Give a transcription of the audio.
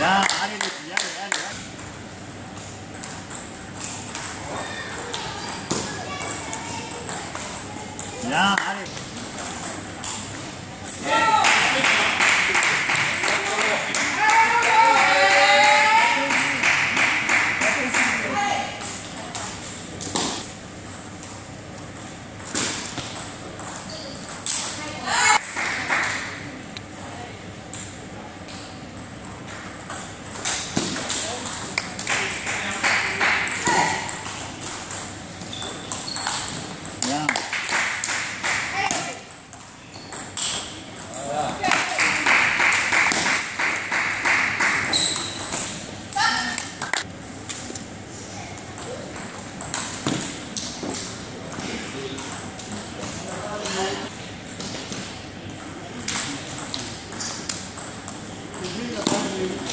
야, 아니, 뭐, 야, 야, 야. 야, 아니. you.